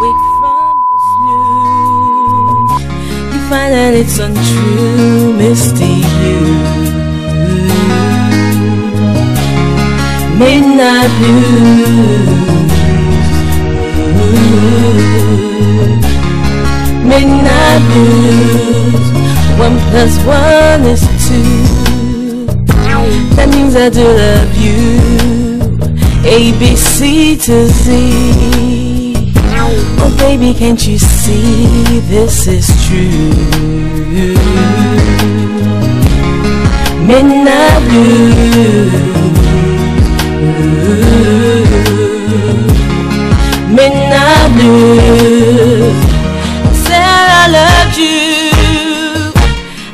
Wake from your snooze. You find that it's untrue, misty you. Midnight blues. Midnight blues. One plus one is two. That means I do love you. A, B, C to Z. Baby, can't you see this is true? Midnight blues. Midnight blues. I said I loved you.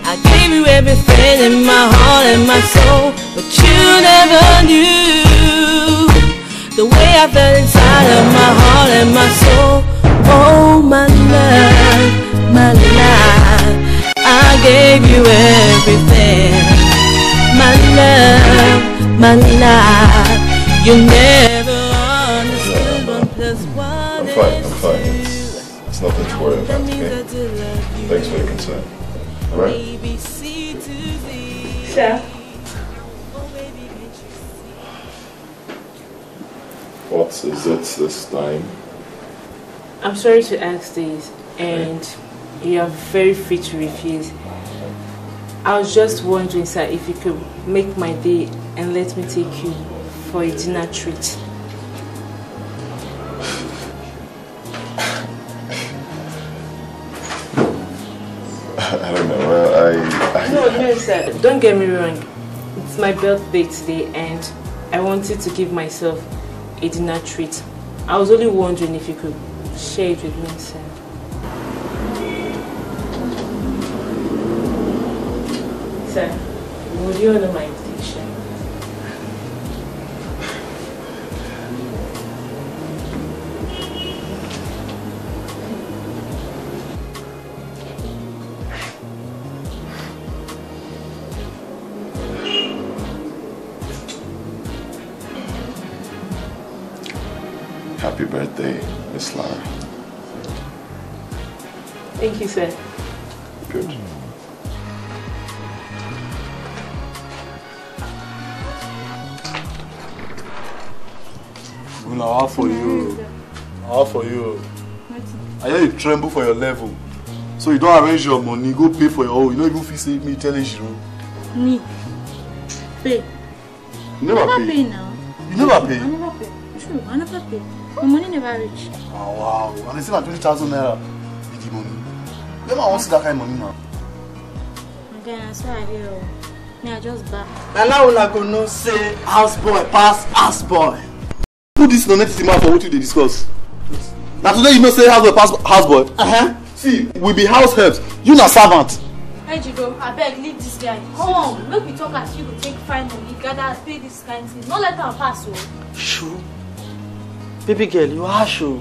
I gave you everything in my heart and my soul, but you never knew the way I felt love, my life, I gave you everything. My love, my life, you never understood one plus one I'm fine, I'm fine. It's, it's nothing to worry That about, means I okay? love you. Thanks for your concern. Alright? A, B, C to Z. Sure. Baby, can't you see? What is it this time? I'm sorry to ask this, and you are very free to refuse. I was just wondering, sir, if you could make my day and let me take you for a dinner treat. I don't know. Well, I, I No, no, sir. Don't get me wrong. It's my birthday today, and I wanted to give myself a dinner treat. I was only wondering if you could share it with me, sir. Sir, would you honor my invitation? happy birthday, Miss Lara. Thank you, sir. Good. Una, how for you? How for you? I hear you tremble for your level. So you don't arrange your money, go pay for your own. You don't even feel say me telling you. Me. Pay. You never never pay. pay now. You never pay. I never True, I never pay. My money never reach. Oh wow. And they say na 20,000 naira be the money. Never want see that kind of money now. Again, I swear I hear. Me, I just back. na now una go know say house boy pass house boy. Put this the net mouth for what you dey discuss. Na today you know say house boy pass house boy. Uh-huh. See, we be house helps. You na servant. Hey, Jigo, I beg, leave this guy. Come on, make we talk as you go take fine money, gather, pay this kind of thing. Not let am pass, oh. Sure. Baby girl, you harsh o.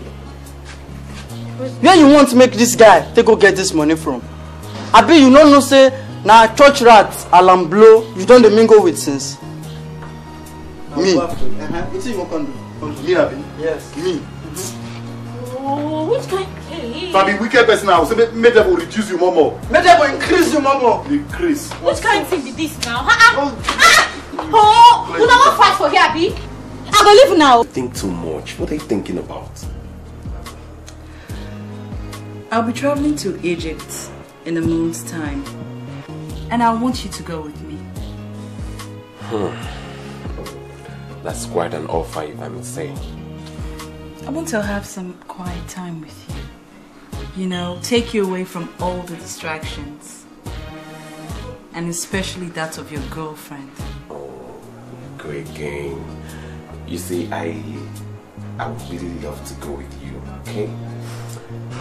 Where you want make this guy take go get this money from? Abi you no know say na church rat alarm blow you don dey mingle with since? Me? Uh-huh. Wetin you wan come do? Me abi? Yes. Me. Oh, which kind? Hey, If I be wicked person now, say make dem go reduce you more more. Make dem go increase you more more. Grace. which kind thing be this now? Ha ha! Oh, you don't want fight for here, Abi? I go leave now. think too much. What are you thinking about? I'll be traveling to Egypt in a month's time. And I want you to go with me. Hmm. That's quite an offer, if I may say. I want to have some quiet time with you. You know, take you away from all the distractions. And especially that of your girlfriend. Oh, Great game. You see, I I would really love to go with you, okay?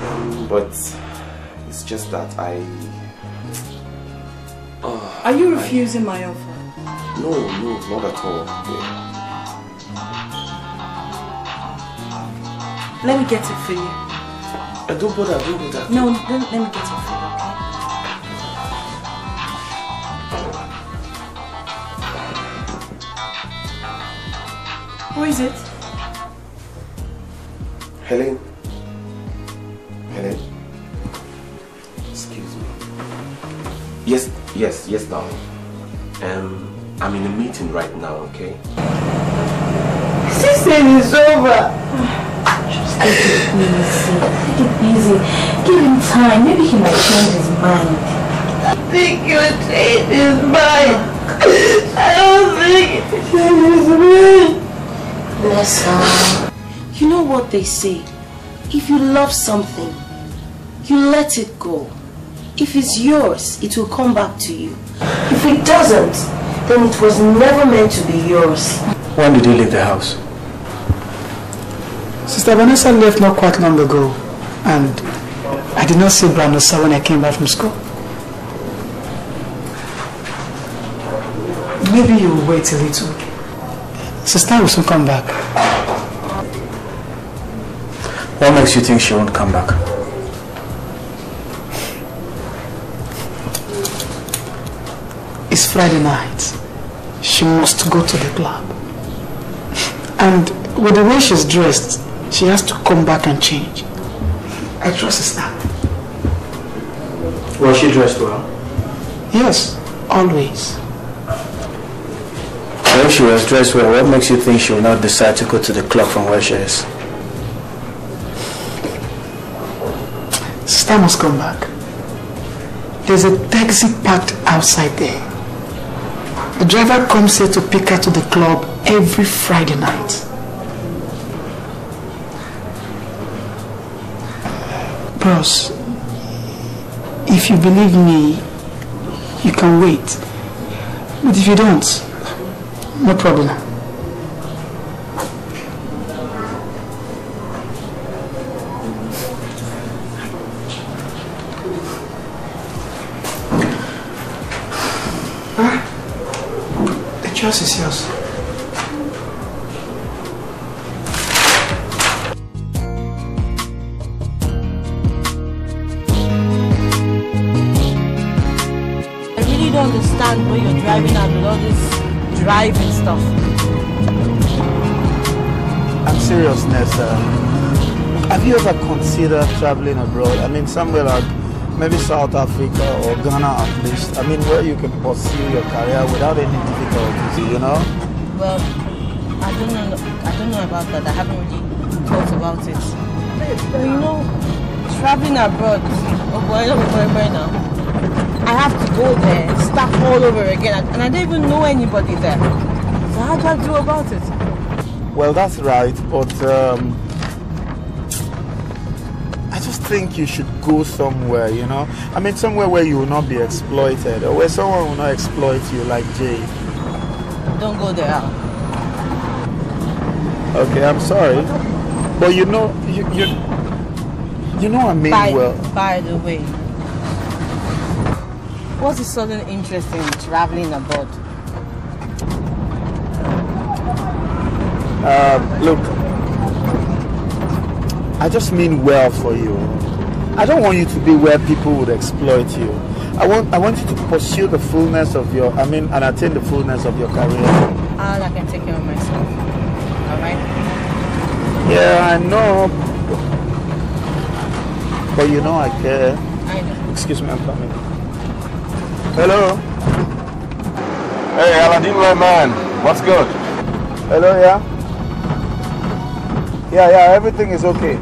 Um, but it's just that I Are you refusing my offer? no no not at all. Yeah. Let me get it for you. Uh, don't bother, don't bother. No, let, let me get it for you, Who is it? Helen, Helen? Excuse me. Yes, yes, yes, darling. Um, I'm in a meeting right now, okay? Sister is over. Just take it easy. Take it easy. Give him time. Maybe he might change his mind. I think he'll change his mind. I don't think he'll change his mind. Bless her. You know what they say? If you love something, you let it go. If it's yours, it will come back to you. If it doesn't, then it was never meant to be yours. When did you leave the house? Sister Vanessa left not quite long ago, and I did not see Branosa when I came back from school. Maybe you will wait a little. Sister will soon come back. What makes you think she won't come back? It's Friday night. She must go to the club. And with the way she's dressed, she has to come back and change. I trust sister. Was she dressed well? Yes, always. She was dressed well, what makes you think she will not decide to go to the club from where she is? Sister must come back. There's a taxi parked outside there. The driver comes here to pick her to the club every Friday night. Bros, if you believe me, you can wait. But if you don't, no problem. Ah, the choice is yours. I really don't understand why you're driving at with all this driving stuff. I'm serious, Nessa. Have you ever considered traveling abroad? I mean, somewhere like maybe South Africa or Ghana at least. I mean, where you can pursue your career without any difficulties, you know? Well, I don't know. I don't know about that. I haven't really thought about it. But you know, traveling abroad. Oh boy, oh boy, oh boy now. I have to go there, all over again, and I don't even know anybody there. So how do I do about it? Well, that's right, but um, I just think you should go somewhere, you know? I mean, somewhere where you will not be exploited or where someone will not exploit you like Jay. Don't go there. Okay, I'm sorry. But you know, you, you, you know I mean by, well. by the way, what's the sudden interest in traveling abroad? Um, look, I just mean well for you. I don't want you to be where people would exploit you. I want, I want you to pursue the fullness of your, I mean, and attain the fullness of your career. All I can take care of myself. All right. Yeah, I know. But you know I care. I know. Excuse me, I'm coming. Hello? Hey, Aladdin, my man. What's good? Hello, yeah? Yeah, yeah, everything is okay.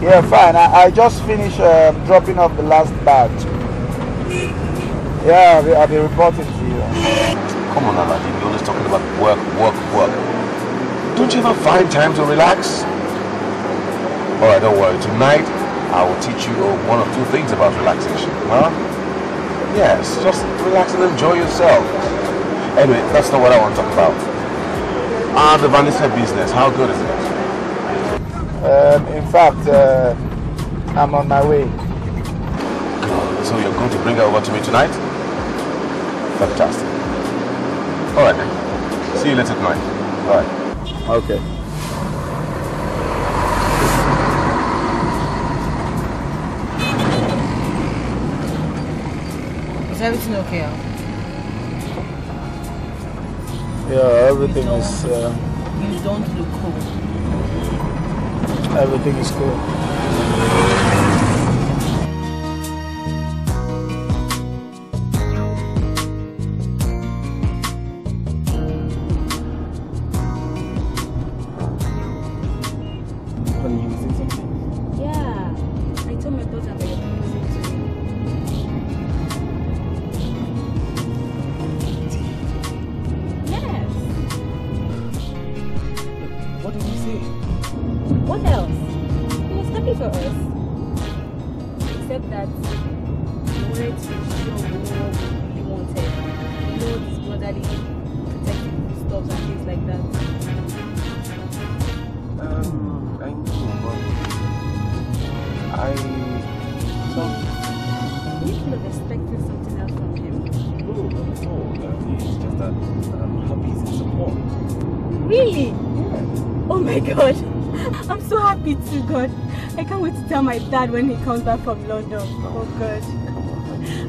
Yeah, fine. I, I just finished uh, dropping off the last batch. Yeah, I'll be, I'll be reporting to you. Come on, Aladdin. You're always talking about work, work, work. Don't you ever find time to relax? Alright, don't worry. Tonight, I will teach you one or two things about relaxation. Huh? Yes, just relax and enjoy yourself. Anyway, that's not what I want to talk about. Ah, the Vanessa business. How good is it? Um, in fact, uh, I'm on my way. Good. So you're going to bring her over to me tonight? Fantastic. Alright then. See you later tonight. Alright. Okay. Is everything okay? Yeah, everything is. Uh, You don't look cool. Everything is cool. Oh my god. I'm so happy too, God. I can't wait to tell my dad when he comes back from London. Oh god.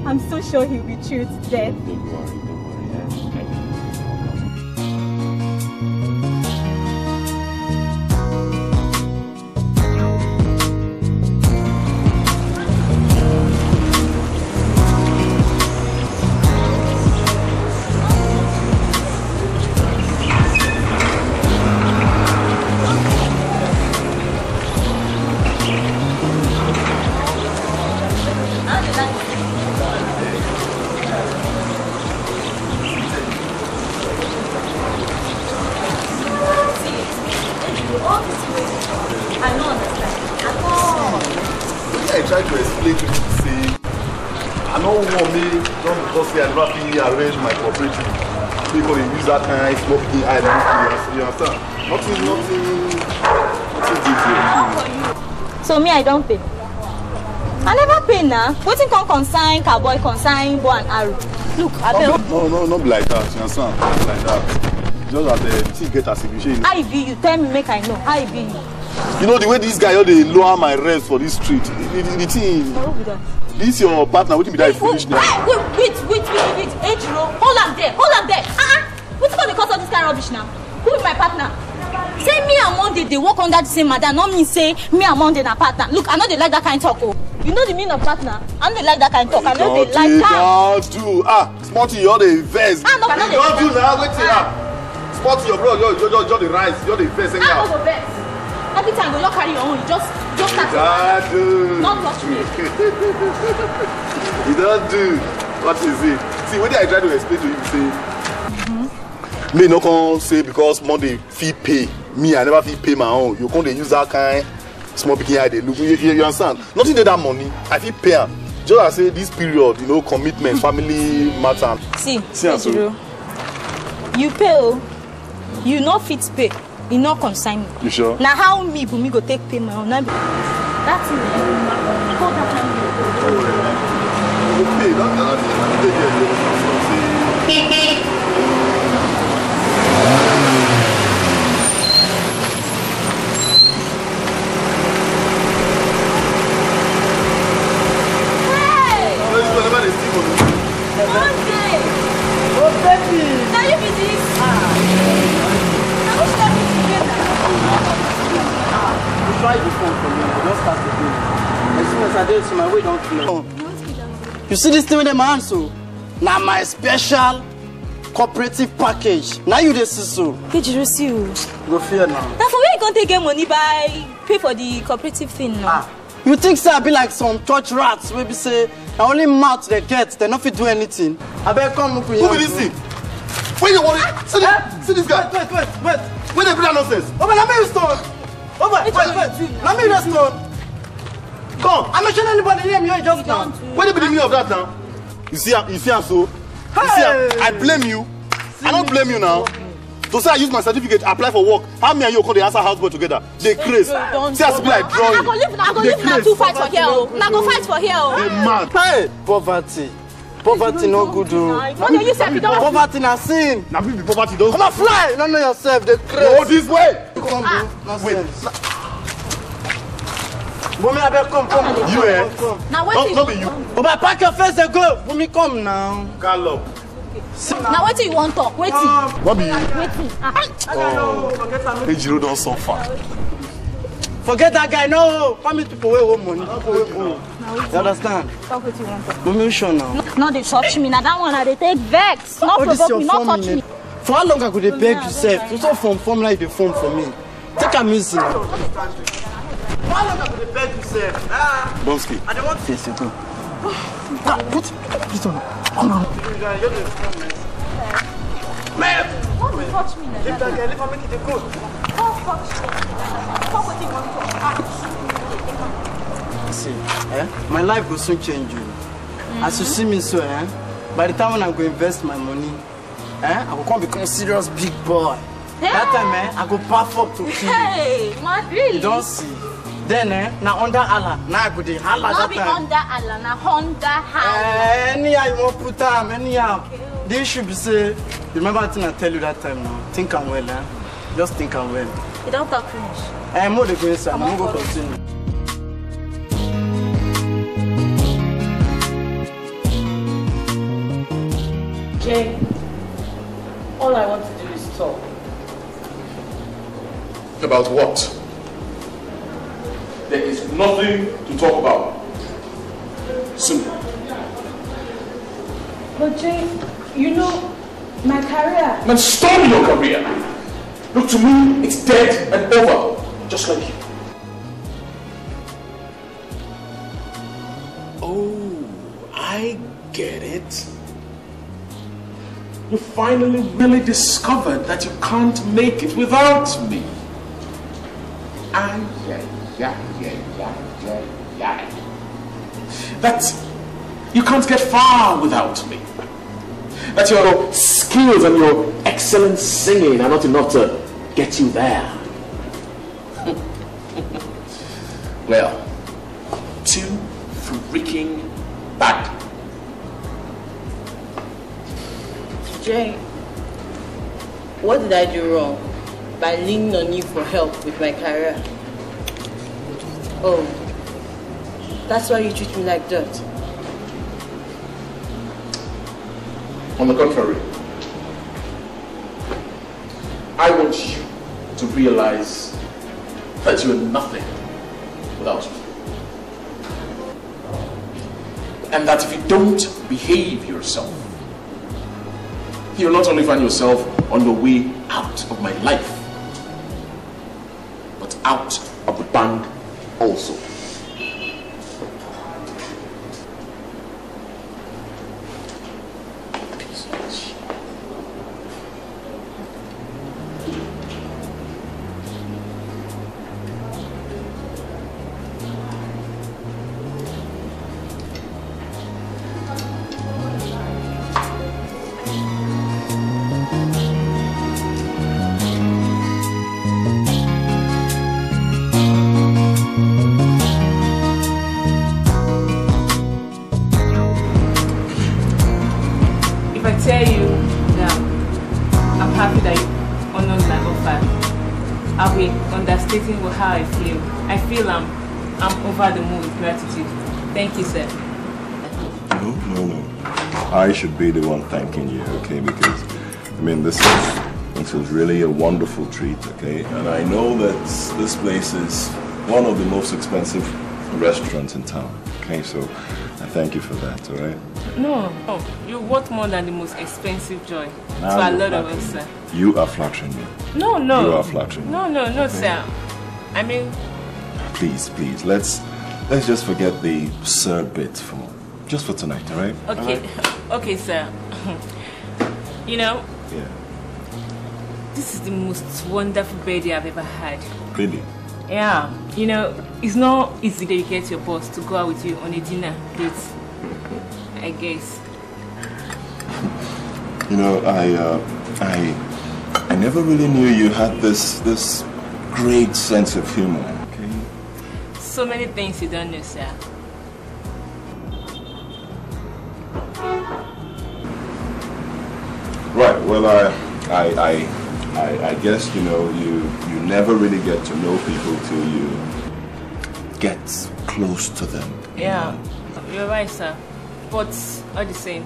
I'm so sure he'll be true to death. Don't worry, don't worry. Try to explain to you say I no wan make just because say I never fit arrange my cooperative make all dey use that kind small pikin eye look me you understand nothing nothing nothing dey there. So me, I don't pay. I never pay now. Wetin come consign cowboy, consign bow and arrow. Look, I no no no be like that you understand no be like that just that uh, the thing get as e be shey How e be you? Tell me make I know. How e be you? You know the way this guy just dey lower my rent for this street the the, the thing that? this your partner wetin be that finish now. wait, wait, wait, wait, wait, Ejiro, hold am there, hold am there. Ah, uh-uh. wetin come dey cause all this kind rubbish now? Who be my partner? Say me and Monday dey work under the same madam, no mean say me and Monday na partner. Look, I no dey like that kind talk o. You know the meaning of partner? I no dey like that kind talk. I no dey like Don't am. do do ah small you all dey vex. Ah, no, I no dey vex. do na wetin ah small your bro just just just dey rise just dey vex I no anyhow. go vex. Every time you just carry your own, you just just start to Dadu. Not touch me. you don do. What is it? See wetin i try to explain to you be say me no come say because monday fit pay. Me i never fit pay my own. You come dey use that kind small pikin eye dey look. You, you, you understand? Nothing dey that money. I fit pay am. Just as say this period you know commitment family matter. See, See. Ejiro, you pay o, you no fit pay, e no concern me. you sure. na how me bumi go take pay my own na be that thing eh hold that kind you go pay that na the dey there dey say. Hey! Let's go, never dey steal money. Monday! Oh, baby! na you be this? na who start me together? You try the phone for me. I just start the game. As soon as I did it, my way don't clear. You see this thing with my hand so? Now my special cooperative package. Now you dey see so. Ejiro see o. Go fear now. na for where you come take get money buy pay for the cooperative thing now. You think say I be like some church rats wey be say na only mouth they get, they no fit do anything. Abeg come look Who be this thing? Where you want it? See this, see this guy. Wait, wait, wait. Where they bring that nonsense? Oh, but let me use stone. Oh, wait, wait, wait. Let me use stone. Come. I'm not sure anybody name you just now. Where they be the meaning of that now? You see, am- you see, am so. You see, am- I blame you. I don't blame you now. To say I use my certificate, apply for work. How me and you come dey answer houseboy together? They craze. See as e be like drawing. na go leave na go Dey leave na craze. two fight for here o na go fight for here o. Dey mad. Hey, poverty. Poverty no good o. You sef you don. Poverty na sin. Na people be poverty don. Come on, fly. You don't know yourself. They Go crazy. this way. Come, bro. Nonsense. Bumi, abeg come, come. You eh? Come, come. na No, wetin no be you. Bumi, pack your face and go. Bumi, come now. Gallop. na wetin you wan talk wetin No be you. wetin ah Oh, Ejiro don suffer. Forget that guy, no! Come meet people wey owe money. You understand? Talk with you time. Mommy, you sure now? No, they touch me. Now that one, I dey take vex. Not All this provoke me, not touch me. For how long I could dey beg you sef? You so form form like you dey form for me. Take am easy now. How long beg you sef? Ah, Bonsky. I dey want Yes, you go. Ah, put, put on. Come on. Man! Don't touch me. Leave that guy, leave make. Don't touch you. See, eh? My life will soon change you. As you see me so, eh? By the time when I go invest my money, eh? I will come become serious big boy. That time, eh? I go puff up to kill. Hey, man, really? You don't see. Then, eh? Now under Allah, I go dey Not that be time. under Allah, na Honda house. Eh, anyhow you wan put am, anyhow. The issue be say, remember the thing I tell you that time now? Think am well, eh? Just think am well. You don't talk finish. Eh, more dey go inside, no go continue. Jay, all I want to do is talk. About what? There is nothing to talk about. Simple. But Jay, you know, my career. Man, stop your career. Look to me, it's dead and over. Just like you. Oh, I get it. You finally really discovered that you can't make it without me. Ah, yeah, That you can't get far without me. That your skills and your excellent singing are not enough to get you there. well, too freaking bad. Jay, what did I do wrong by leaning on you for help with my career? Oh, that's why you treat me like dirt. On the contrary, I want you to realize that you are nothing without me. And that if you don't behave yourself, you'll not only find yourself on your way out of my life, but out ouço. Feel I'm, I'm over the moon with gratitude. Thank you, sir. No, no, no. I should be the one thanking you, okay? Because, I mean, this is this is really a wonderful treat, okay? And I know that this place is one of the most expensive restaurants in town, okay? So I thank you for that, all right? No, no, you're worth more than the most expensive joy Now to a lot of us, sir. You are flattering me. No, no. You are flattering me. No, no, no, Okay. sir. I mean, Please, please, let's let's just forget the absurd bit for just for tonight, all right? Okay, right? okay, sir. you know, Yeah. this is the most wonderful birthday I've ever had. Really? Yeah, you know, it's not easy that you get your boss to go out with you on a dinner date. I guess. You know, I, uh, I, I never really knew you had this, this great sense of humor. So many things you don't know, sir. Right. Well, I, I, I, I, I guess you know you, you never really get to know people till you get close to them. Yeah, you're right, sir. But all the same,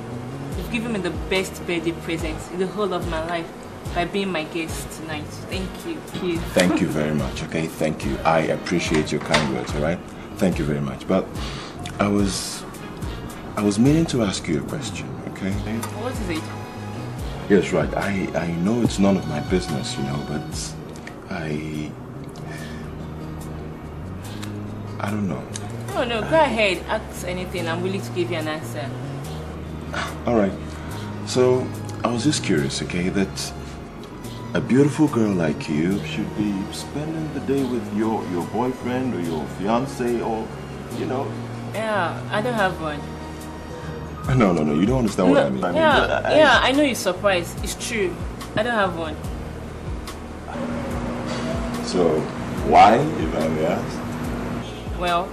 you've given me the best birthday present in the whole of my life. By being my guest tonight. Thank you. Thank you. Thank you very much, okay? Thank you. I appreciate your kind words, all right? Thank you very much. But I was I was meaning to ask you a question, okay? What is it? Yes, right. I I know it's none of my business, you know, but I I don't know. No, no, go ahead. Ask anything. I'm willing to give you an answer. All right. So, I was just curious, okay, that a beautiful girl like you should be spending the day with your your boyfriend or your fiance or, you know. Yeah, I don't have one. No, no, no. You don't understand what I mean. I mean, yeah, I- yeah, I know you're surprised. It's true. I don't have one. So, why, if I may ask? Well,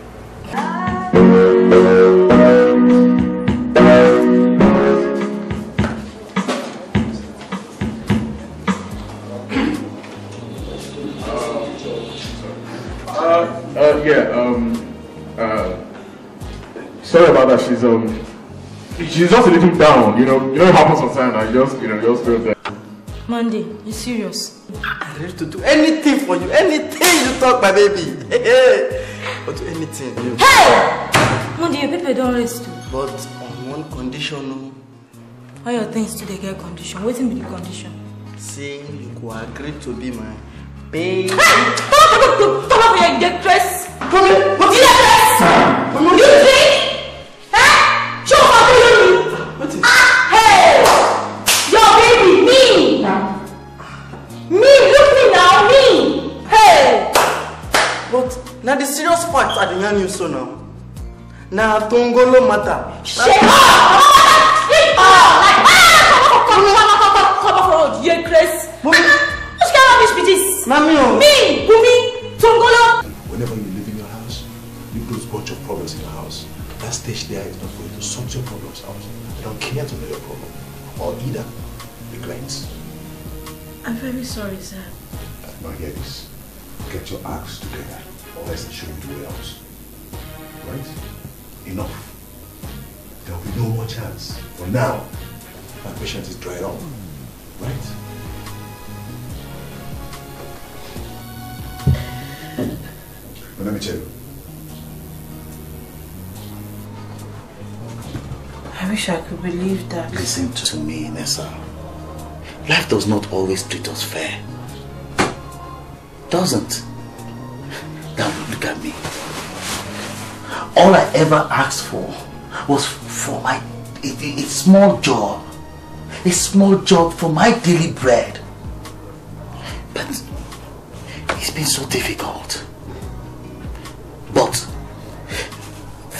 sorry about that. She's, um, she's just a little down, you know, you know, it happens sometimes, I just, you know, just feel that. Monday, you serious? I'm ready to do anything for you. Anything you talk, my baby. but do anything. You. Monday, your people don't rest too. But on one condition, no. All your things to the get condition. Waiting be the condition. Say you go agree to be my baby. Come up here, get dressed. Come here. What is come on, come on, come on, road. You Chris. Which kind of rubbish be this? Mami, oh. Me, Bumi, Tongolo. Whenever you live in your house, you a bunch of problems in your house. That stage there is not for you to sort your problems out. I don't care to know your problem. Or either regrets. I'm very sorry, sir. Now hear this. Get your acts together, or else I show you the way out. Right? Enough. There will be no more chance. For now, my patience is dried up. Right? But let me tell you, I wish I could believe that. Listen to me, Nessa. Life does not always treat us fair. Doesn't. Now look at me. All I ever asked for was for my a, a- a small job. A small job for my daily bread. But it's been so difficult. But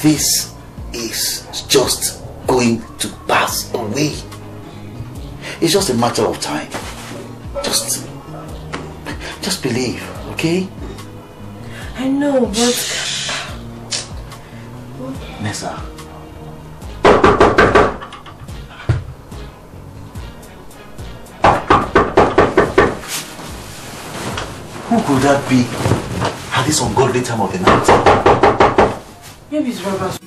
this is just going to pass away. It's just a matter of time. Just, just believe, okay? I know, but Nessa. Who could that be at this ungodly time of the night? maybe it's Robert.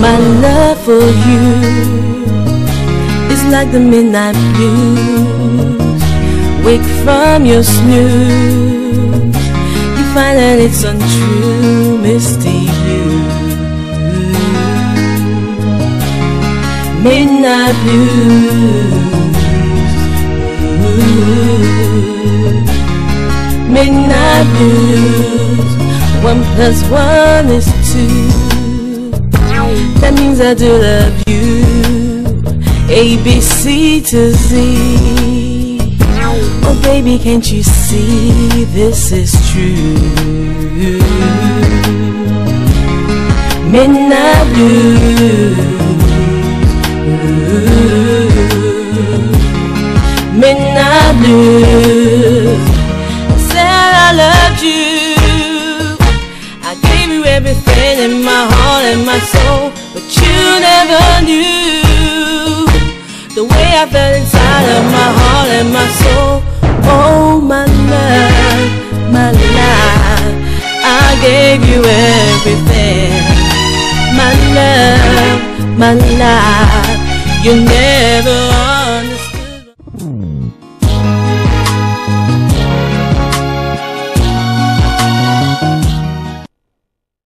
My love for you is like the midnight blues. Wake from your snooze, you find that it's untrue, misty you. Midnight blues, Ooh. midnight blues. One plus one is two. That means I do love you. A, B, C to Z. Oh, baby, can't you see this is true? Midnight blues. Ooh. Midnight blues. I said I loved you. I gave you everything in my heart and my soul, but you never knew the way I felt inside of my heart and my soul. Oh, my love, my life, I gave you everything. My love, my life. You never.